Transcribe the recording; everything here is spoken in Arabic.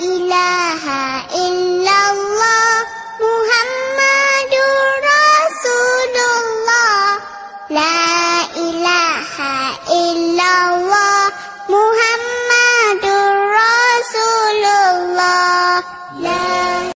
إله إلا الله محمد رسول الله. لا